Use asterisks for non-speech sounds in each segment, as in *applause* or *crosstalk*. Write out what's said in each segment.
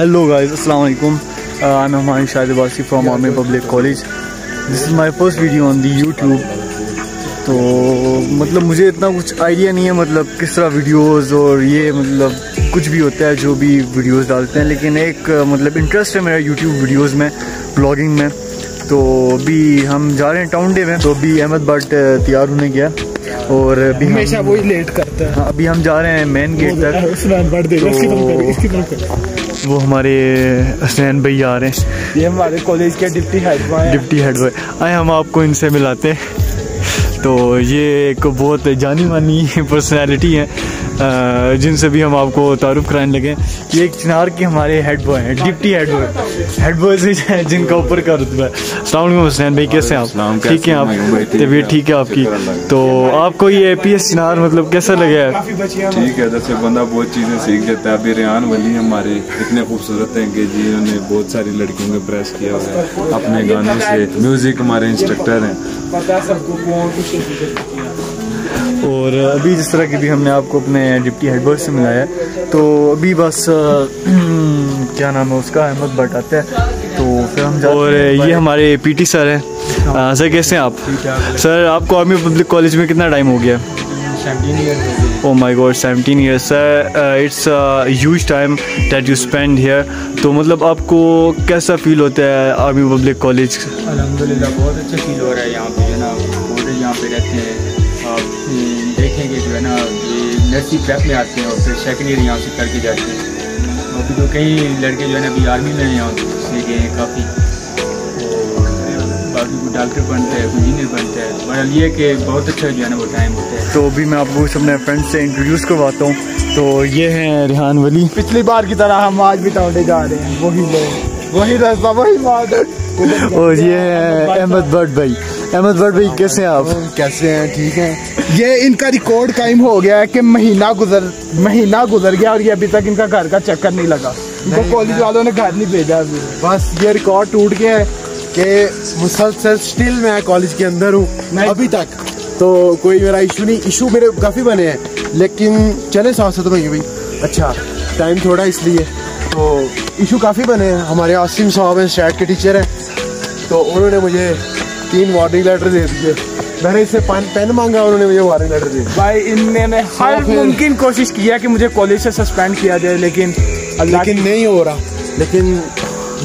Hello guys अस्सलाम वालेकुम I am हमारी Shahid Abbasi from army public college this is my first video on the YouTube तो मतलब मुझे इतना कुछ आइडिया नहीं है मतलब किस तरह वीडियोस और ये मतलब कुछ भी होता है जो भी वीडियोस डालते हैं। लेकिन एक मतलब इंटरेस्ट है मेरा यूट्यूब वीडियोस में ब्लॉगिंग में। तो अभी हम जा रहे हैं टाउन डे में। तो अभी अहमद भट्ट तैयार होने गया और अभी हमेशा वही लेट करता है। हाँ अभी हम जा रहे हैं मेन गेट तक। वो हमारे हसनैन भाई आ रहे हैं। ये हमारे कॉलेज के deputy head boy deputy head boy आए हम आपको इनसे मिलाते हैं। तो ये एक बहुत जानी मानी पर्सनैलिटी है जिनसे भी हम आपको तारुफ कराने लगे ये एक चिनार के हमारे हेड बॉय हैं deputy head boy head boy से हैं जिनका ऊपर का रुतबा है। अस्सलाम हसनैन भाई कैसे हैं आप? ठीक हैं आप? तबीयत ठीक है आपकी। तो आपको ये ए पी एस चिनार मतलब कैसा लगा है हैं। ठीक है जैसे बंदा बहुत चीज़ें सीख जाता है। अभी रेहान वली हमारे इतने खूबसूरत हैं कि जी उन्होंने बहुत सारी लड़कियों को प्रेस किया हुआ है। अपने गानों से। म्यूज़िक हमारे इंस्ट्रक्टर हैं। है और अभी जिस तरह की भी हमने आपको अपने डिप्टी हेड बॉय से मिलाया है तो अभी बस *clears throat* क्या नाम है उसका अहमद भट्ट आता है। तो फिर हम और ये हमारे पीटी सर हैं। सर कैसे हैं आप? सर आपको आर्मी पब्लिक कॉलेज में कितना टाइम हो गया? ओ my god 17 years sir it's huge time that you spend here तो मतलब आपको कैसा फील होता है आर्मी पब्लिक कॉलेज? अलहमदिल्ला बहुत अच्छा फील हो रहा है यहाँ पे जो है ना? स्टूडेंट यहाँ पे रहते हैं। आप हम्म, देखेंगे जो है ना ये नर्सरी प्रेप में आते हैं और फिर सेकेंड ईयर यहाँ से करके जाते हैं। अभी तो कई लड़के जो है ना अभी आर्मी में यहाँ से गए हैं काफ़ी। बाकी कोई डॉक्टर बनता है कोई इंजीनियर बनता है। बहरहाल ये कि बहुत अच्छा जो है ना वो टाइम होता है। तो अभी मैं आपको अपने फ्रेंड से इंट्रोड्यूस करवाता हूँ। तो ये हैं रिहान वली। पिछली बार की तरह हम आज भी टाउंडे जा रहे हैं। वही लोग। वही रास्ता वही बात *laughs* और ये है अहमद भट्ट भाई। अहमद भट्ट भाई कैसे हैं आप? कैसे हैं? ठीक हैं। ये इनका रिकॉर्ड कायम हो गया है कि महीना गुजर महीना गुजर गया और ये अभी तक इनका घर का चक्कर नहीं लगा। इनको कॉलेज वालों ने घर नहीं भेजा अभी। बस ये रिकॉर्ड टूट गया है कि मुसलसल स्टिल मैं कॉलेज के अंदर हूँ अभी तक। तो कोई मेरा इशू नहीं इशू मेरे काफ़ी बने हैं लेकिन चले साथ साथ में भाई। अच्छा टाइम थोड़ा इसलिए तो इशू काफ़ी बने हैं। हमारे आसिम साहब हैं स्टैट के टीचर हैं तो उन्होंने मुझे तीन वार्निंग लेटर दे दिए। मैंने इससे पेन पेन मांगा उन्होंने मुझे वार्निंग लेटर दे दिया भाई इन्होंने हर मुमकिन कोशिश किया कि मुझे कॉलेज से सस्पेंड किया जाए लेकिन लेकिन नहीं हो रहा। लेकिन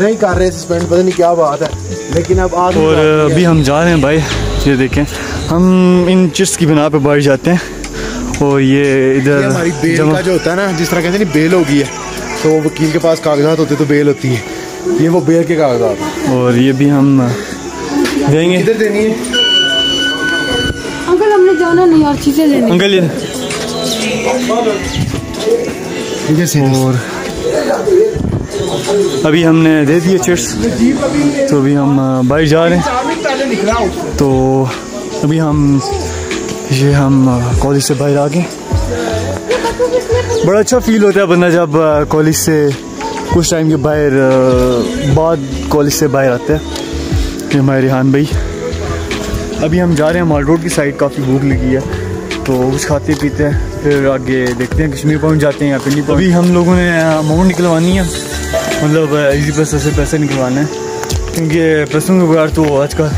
नहीं कर रहे सस्पेंड पता नहीं क्या बात है। लेकिन अब आज और अभी हम जा रहे हैं भाई ये देखें। हम इन चिट्स की बिना पे बढ़ जाते हैं। और ये इधर हमारी बेल का जो होता है ना जिस तरह कहते हैं ना बेल होगी है तो वकील के पास कागजात होते तो बेल होती है। ये वो बेल के कागजात और ये भी हम देंगे। इधर देनी है? अंकल हमने जाना नहीं और चीज़ें लेने। अंकल ये ठीक है और अभी हमने दे दिए चिट्स तो अभी हम बाहर जा रहे हैं। तो अभी हम ये हम कॉलेज से बाहर आ गए। बड़ा अच्छा फील होता है बंदा जब कॉलेज से कुछ टाइम के बाहर बाद कॉलेज से बाहर आता है। ये हमारे रिहान भाई। अभी हम जा रहे हैं माल रोड की साइड काफ़ी भूख लगी है। तो कुछ खाते पीते हैं, फिर आगे देखते हैं कश्मीर पहुँच जाते हैं या पिंडी अभी हम लोगों ने अमाउंट निकलवानी है। मतलब इजी पैसे से पैसे निकलवाना है। क्योंकि पैसों के बगैर तो आजकल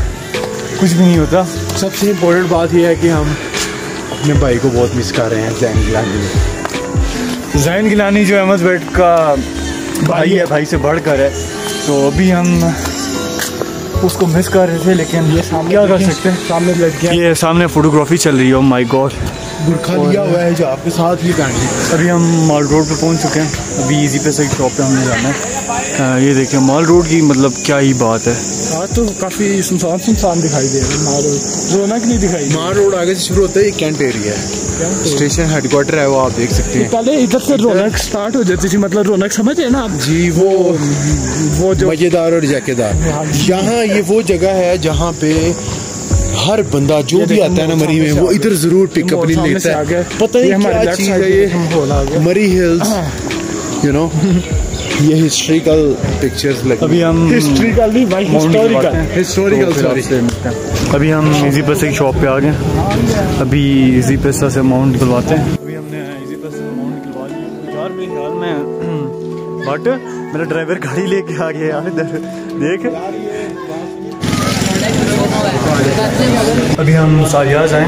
कुछ भी नहीं होता। सबसे इम्पोर्टेंट बात यह है कि हम अपने भाई को बहुत मिस कर रहे हैं, जैन गिलानी। जैन गिलानी जो अहमद भट्ट का भाई है, भाई से बढ़कर है। तो अभी हम उसको मिस कर रहे थे लेकिन ये सामने क्या कर सकते हैं? सामने लड़कियाँ ये सामने फोटोग्राफी चल रही है माय गॉड बुरखा लिया हुआ है जो आपके साथ ही पहन ली अभी हम मॉल रोड पे पहुँच चुके हैं। अभी इजी पैसे की शॉप पे हमने जाना है। ये देखिए मॉल रोड की मतलब क्या ही बात है। आज तो काफ़ी सुनसान सुनसान दिखाई दे रहा है मारो रौनक नहीं दिखाई मार रोड आगे से शुरू होता है ये कैंट एरिया है। स्टेशन हेडक्वार्टर है वो आप देख सकते हैं। पहले इधर से रौनक स्टार्ट हो जाती थी मतलब रौनक समझ है ना आप? जी वो वो जो मज़ेदार और जाकेदार। यहाँ ये वो जगह है जहाँ पे हर बंदा जो भी आता है ना मरी में वो इधर ज़रूर पिकअप नहीं लेता है। पता नहीं क्या चीज़ है ये? हम होल आ गए। मरी हिल्स यू नो ये हिस्ट्रिकल पिक्चर्स लगे अभी हम हिस्ट्रिकल नहीं भाई हिस्टोरिकल हिस्टोरिकल सॉरी हैं। अभी हम इजी पैसे की शॉप पे आ गए। अभी इजी पैसा से अमाउंट निकलवाते हैं। अभी हमने इजी पैसे से अमाउंट निकलवा लिया यार मेरे ख्याल में *clears throat* बट मेरा ड्राइवर गाड़ी लेके आ गया यार इधर। देख। अभी हम सारियाज आए,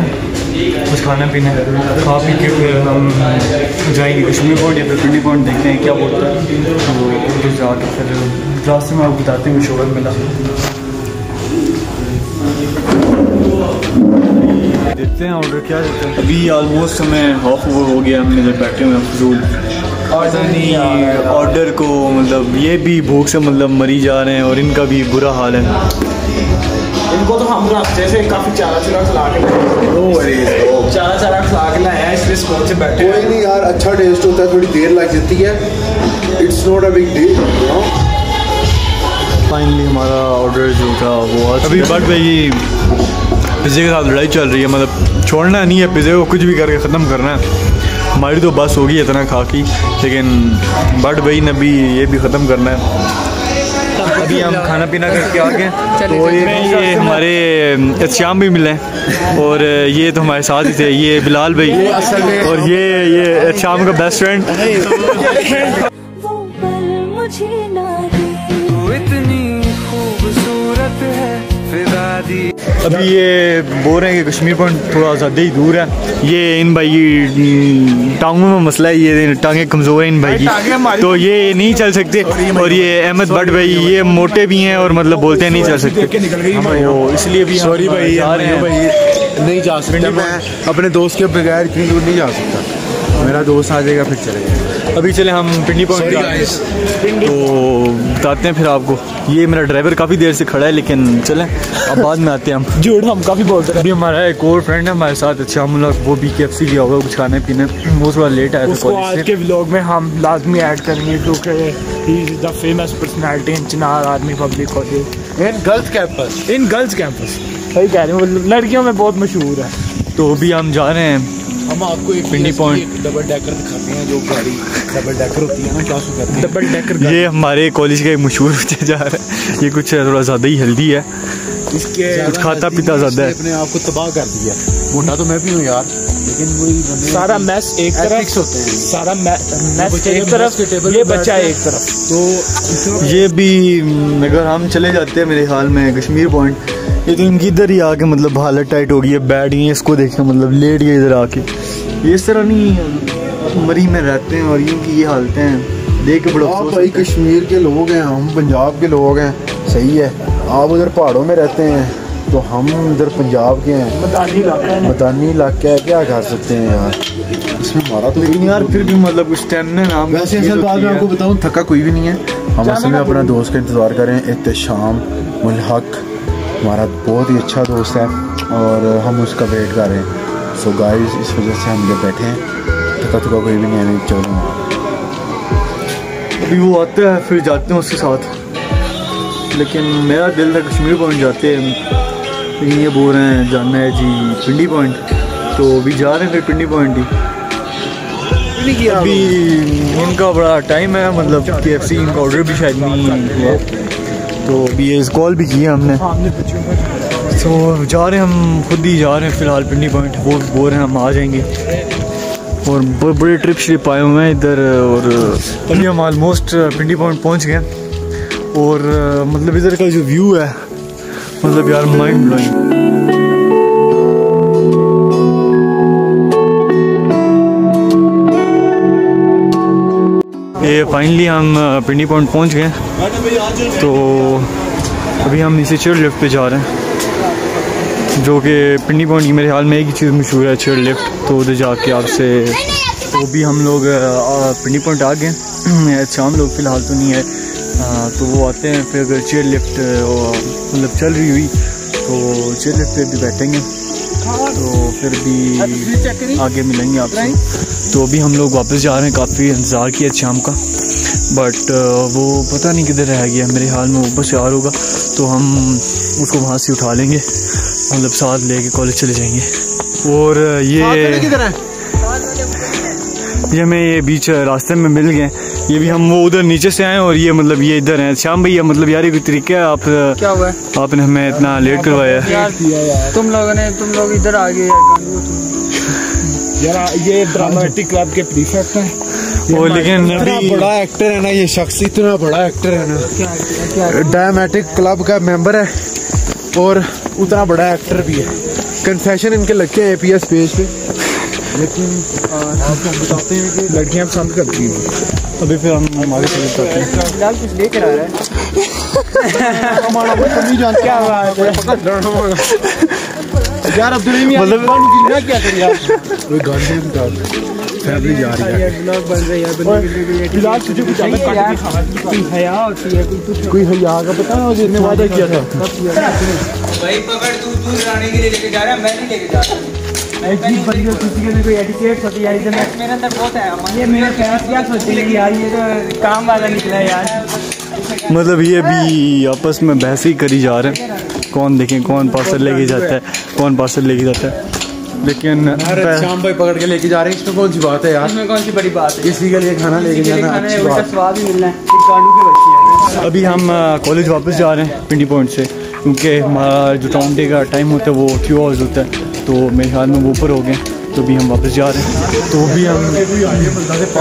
कुछ खाना पीना। खा पी के फिर हम जाएँगे कश्मीर पॉइंट या फिर पिंडी पॉइंट, देखते हैं क्या बोलता है। तो उधर जाके फिर रास्ते में आपको बताते हैं शोर मिला। देखते हैं ऑर्डर क्या देते हैं। अभी ऑलमोस्ट हमें हाफ़ ओवर हो गया हमने जब बैठे हुए फजूल नहीं ऑर्डर को मतलब ये भी भूख से मतलब मरी जा रहे हैं और इनका भी बुरा हाल है। इनको तो हम रास्ते से काफ़ी चारा चुरा खिला के चारा चारा खिला के लाए हैं इसलिए स्कूल से बैठे कोई नहीं यार अच्छा टेस्ट होता है थोड़ी देर लग जाती है। It's not a big deal finally हमारा ऑर्डर जो था वो आज अभी बट भाई पिज़्ज़े के साथ लड़ाई चल रही है मतलब छोड़ना नहीं है पिज़्ज़े को कुछ भी करके ख़त्म करना है। हमारी तो बस होगी इतना खा की लेकिन बट भाई ने भी ये भी ख़त्म करना है। अभी हम *laughs* खाना पीना करके आ गए तो ये हमारे श्याम भी मिले और ये तो हमारे साथ ही थे। ये बिलाल भाई। और ये ये श्याम का बेस्ट फ्रेंड वो पल मुझे ना दे। इतनी खूबसूरत है फिदा दी। अभी ये बोल रहे हैं कि कश्मीर पॉइंट थोड़ा ज़्यादा ही दूर है। ये इन भाई की टांगों में मसला है ये टांगे कमज़ोर हैं इन भाई। की तो ये नहीं चल सकते और ये अहमद भट्ट भाई ये मोटे भी हैं और मतलब बोलते हैं नहीं चल सकते। तो इसलिए भी सॉरी भाई हैं। नहीं जा सकता मैं अपने दोस्त के बगैर इतनी दूर नहीं जा सकता। मेरा दोस्त आ जाएगा फिर चलेगा। अभी चले हम पिंडी रहे हैं। तो बताते हैं फिर आपको। ये मेरा ड्राइवर काफ़ी देर से खड़ा है लेकिन चलें अब बाद में आते हैं हम। झूठ हम काफ़ी बोलते अभी हमारा एक और फ्रेंड है हमारे साथ अच्छा हम लोग वो बी के एफ़ सी लिया हुआ कुछ खाने पीने। वो थोड़ा लेट आया था उसको आज के व्लॉग में हम लाजमी ऐड करेंगे क्योंकि the famous personality in Chinar army public college in girls campus in girls campus सही कह रहे हैं लड़कियों में बहुत मशहूर है। तो अभी हम जा रहे हैं। हम आपको एक पिंडी पॉइंट। डबल डेकर दिखाते हैं जो गाड़ी डबल डेकर होती है ना क्या उसको कहते हैं? डबल डेकर ये हमारे कॉलेज का एक मशहूर जा रहा है। ये कुछ थोड़ा ज़्यादा ही हेल्दी है। इसके कुछ खाता पीता ज़्यादा है। अपने आप को तबाह कर दिया। मोटा तो मैं भी हूँ यार लेकिन वही सारा मैस एक तरफ़ होते हैं। सारा मैस बच्चे एक तरफ़ के टेबल ये बच्चा एक तरफ़। तो ये भी अगर हम चले जाते हैं मेरे ख्याल में कश्मीर पॉइंट ये तो इनकी इधर ही आके मतलब हालत टाइट हो गई है बैठ गई है इसको देखे मतलब लेट गए इधर आके। ये इस तरह नहीं मरी में रहते हैं और इनकी ये हालतें हैं। देख के बड़ा भाई कश्मीर के लोग हैं हम पंजाब के लोग हैं। सही है आप उधर पहाड़ों में रहते हैं तो हम इधर पंजाब के हैं। मैदानी इलाका है। क्या कर सकते हैं यार? इसमें हमारा तो लेकिन यार फिर भी मतलब कुछ स्टेमिना नाम वैसे असल बात होती मैं आपको बताऊँ थका कोई भी नहीं है। हम असल में अपना दोस्त का इंतज़ार कर रहे हैं मुलहक। हमारा बहुत ही अच्छा दोस्त है और हम उसका वेट कर रहे हैं। सो गाइस इस वजह से हम इधर बैठे हैं। थका थका कोई भी नहीं है चलो। अभी वो आता है फिर जाते हैं उसके साथ। लेकिन मेरा दिल था कश्मीर पॉइंट जाते हैं। लेकिन ये बोल रहे हैं जाना है जी पिंडी पॉइंट। तो अभी जा रहे हैं फिर पिंडी पॉइंट ही। अभी उनका बड़ा टाइम है मतलब के एफ़ सी इनका ऑर्डर भी शायद नहीं हुआ। तो अभी ये कॉल भी किया हमने। तो जा रहे हैं हम, खुद ही जा रहे हैं फ़िलहाल पिंडी पॉइंट। बहुत बोर हैं हम आ जाएँगे। और बड़े ट्रिप श्रिप आए हुए हैं इधर और अभी हम ऑलमोस्ट पिंडी पॉइंट पहुँच गए। और मतलब इधर का जो व्यू है मतलब यार माइंड ब्लोइंग ये फाइनली हम पिंडी पॉइंट पहुँच गए तो अभी हम नीचे चेयर लिफ्ट पे जा रहे हैं। जो कि पिंडी पॉइंट की मेरे ख्याल में एक ही चीज़ मशहूर है चेयर लिफ्ट तो उधर जाके आपसे तो भी हम लोग पिंडी पॉइंट आ गए *clears throat* शाम लोग फ़िलहाल तो नहीं है। तो वो आते हैं, फिर अगर चेयर लिफ्ट मतलब चल रही हुई तो चेयर लिफ्ट पे भी बैठेंगे। तो फिर भी आगे मिलेंगे आपसे। तो अभी हम लोग वापस जा रहे हैं काफ़ी इंतज़ार किया शाम का। बट वो पता नहीं किधर रह गया मेरे हाल में ऊपर से आ होगा। तो हम उसको वहाँ से उठा लेंगे मतलब साथ लेके कॉलेज चले जाएँगे। और ये किधर है? ये हमें ये बीच रास्ते में मिल गए। ये भी हम वो उधर नीचे से आए और ये मतलब ये इधर हैं। श्याम भैया मतलब यार ये कोई तरीका है आप क्या हुआ? आपने हमें इतना लेट करवाया। यार? तुम लोगों ने तुम लोग इधर आ गए यार। ये ड्रामेटिक क्लब के प्रीफेक्ट हैं। वो लेकिन अभी बड़ा एक्टर है ना ये शख्स इतना बड़ा एक्टर है ना। डायमेटिक क्लब का मेंबर है और उतना बड़ा एक्टर भी है। कन्फेशन इनके लगते हैं एपीएस पेज पे। लेकिन आपको हम बताते हैं कि लड़कियाँ पसंद करती हैं। अभी फिर हम हैं। फ़िलहाल कुछ लेकर आ रहा है। हमारा कमी जान क्या बात है। यार अब्दुल मतलब मैं क्या करूँ यार? कोई गाने निकाल फैमिली जा रही है। ब्लॉग बन रही है बनने के लिए फ़िलहाल तुझे कुछ है यार। कोई हया होती है कोई कुछ कोई हया का पता है जिसने वादा किया था। भाई पकड़ तू तू रानी के लिए लेके जा रहा है मैं नहीं लेके जा रहा। ऐसी बंदी किसी के लिए कोई होती है यार इधर मेरे अंदर बहुत है। ये मेरे ख्याल क्या सोचेगी यार ये तो काम वाला निकला यार। मतलब ये भी आपस में बहस ही करी जा रहे हैं। कौन देखें कौन पार्सल लेके जाता है कौन पार्सल लेके जाता है। लेकिन शाम भाई पकड़ के लेके जा रहे हैं इसमें कौन सी बात है यार? इसमें कौन सी बड़ी बात है? किसी के लिए खाना लेके जाना अच्छी बात। स्वाद ही मिलना है। एक कांडू के बच्चे हैं। अभी हम कॉलेज वापस जा रहे हैं पिंडी पॉइंट से क्योंकि हमारा जो टाउन डे का टाइम होता है वो थ्री आवर्स होता है। तो मेरे ख्याल में वो ऊपर हो गए तो अभी हम वापस जा रहे हैं। तो भी हम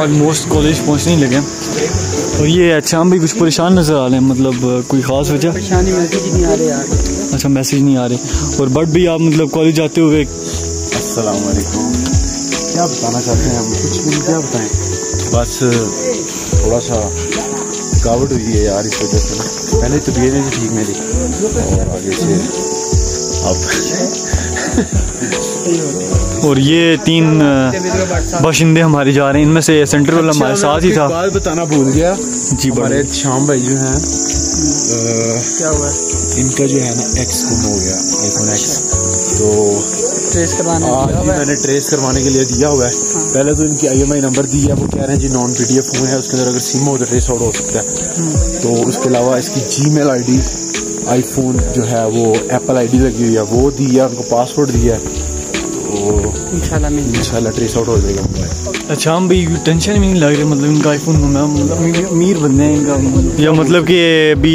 ऑलमोस्ट कॉलेज पहुँचने ही लगे हैं। और ये अच्छा हम भी कुछ परेशान नज़र आ रहे हैं मतलब कोई ख़ास वजह? परेशानी मैसेज नहीं आ रहे यार। अच्छा मैसेज नहीं आ रहे। और बट भी आप मतलब कॉलेज जाते हुए अस्सलाम वालेकुम क्या बताना चाहते हैं हम? कुछ भी क्या बताएँ? बस थोड़ा सा थकावट हुई है यार इस वजह से। पहले तबीयत नहीं थी ठीक मेरी और आगे से अब और ये तीन बाशिंदे हमारे जा रहे हैं। इनमें से सेंटर वाला हमारे साथ ही था। बात बताना भूल गया। जी हमारे बड़े श्याम भाई जो हैं क्या हुआ? इनका जो है ना एक्स गुम हो गया आईफोन एक्स तो ट्रेस करवाने आज मैंने ट्रेस करवाने के लिए दिया हुआ है। हाँ। पहले तो इनकी आईएमआई नंबर दी है वो कह रहे हैं जी नॉन पीडीएफ फ़ोन है उसके अंदर अगर सिम हो तो ट्रेस आउट हो सकता है। तो उसके अलावा इसकी Gmail I D iPhone जो है वो एप्पल आईडी लगी हुई है वो दी है उनको पासवर्ड दिया है। तो इंशाल्लाह ट्रेस आउट हो जाएगा मोबाइल अच्छा हम भी टेंशन भी नहीं लग रही मतलब इनका आईफोन होना मतलब अमीर- बंदे हैं इनका। या मतलब कि अभी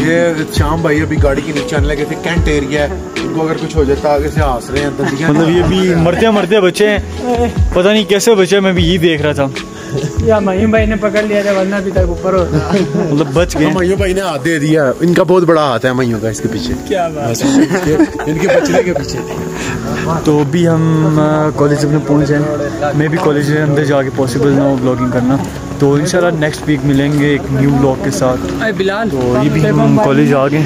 ये श्याम भाई अभी गाड़ी के नीचे आने लगे थे कैंट एरिया है। उनको अगर कुछ हो जाता आगे से हंस रहे हैं मतलब ये भी मरते मरते बचे हैं। पता नहीं कैसे बचे मैं भी यही देख रहा था। या महीम भाई ने पकड़ लिया था वरना भी तक ऊपर होता मतलब बच गए। मइयों भाई ने हाथ दे दिया। इनका बहुत बड़ा हाथ है मइयों का इसके पीछे। क्या बात इनके, इनके बचने के पीछे। तो अभी हम कॉलेज अपने पहुँचे हैं मे भी कॉलेज के अंदर जाके पॉसिबल ना हो ब्लॉगिंग करना। तो इंशाल्लाह नेक्स्ट वीक मिलेंगे एक न्यू ब्लॉग के साथ। बिलाल तो ये भी हम कॉलेज आ गए।